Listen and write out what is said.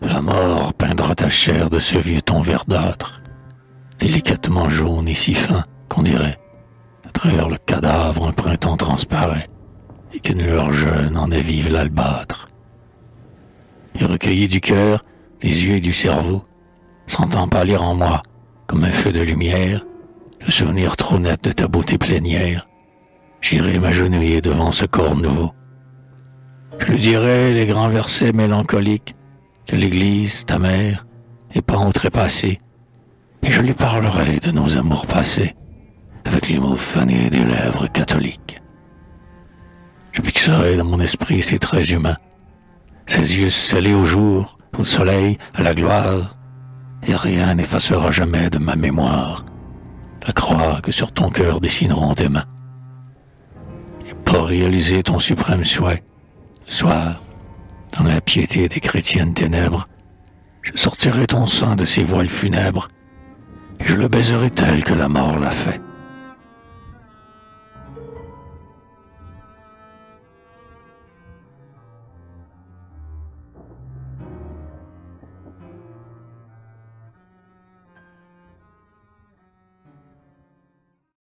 La mort peindra ta chair de ce vieux ton verdâtre, délicatement jaune et si fin qu'on dirait, à travers le cadavre un printemps transparaît, et qu'une lueur jeune en vive l'albâtre. Et recueilli du cœur, des yeux et du cerveau, sentant pâlir en moi, comme un feu de lumière, le souvenir trop net de ta beauté plénière, j'irai m'agenouiller devant ce corps nouveau. Je lui dirai les grands versets mélancoliques que l'Église, ta mère, est pas en trépassée, et je lui parlerai de nos amours passés avec les mots fanés des lèvres catholiques. Je fixerai dans mon esprit ses traits humains, ses yeux scellés au jour, au soleil, à la gloire, et rien n'effacera jamais de ma mémoire la croix que sur ton cœur dessineront tes mains. Et pour réaliser ton suprême souhait, le soir, dans la piété des chrétiennes ténèbres, je sortirai ton sein de ses voiles funèbres, et je le baiserai tel que la mort l'a fait.